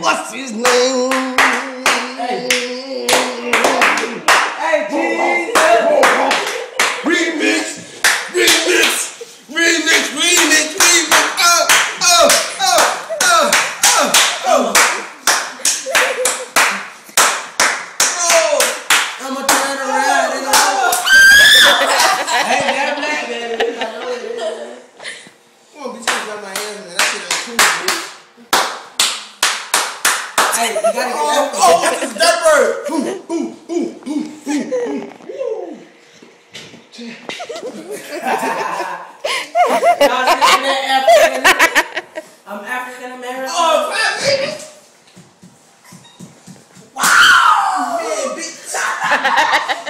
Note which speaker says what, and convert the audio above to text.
Speaker 1: What's his name?
Speaker 2: Hey, Hey,
Speaker 1: you
Speaker 2: gotta get
Speaker 1: Oh,
Speaker 2: that.
Speaker 1: oh, dirt bird? Ooh, ooh, ooh, ooh, ooh, ooh.
Speaker 2: That African? I'm African American.
Speaker 1: Oh, baby. Wow! Man, bitch.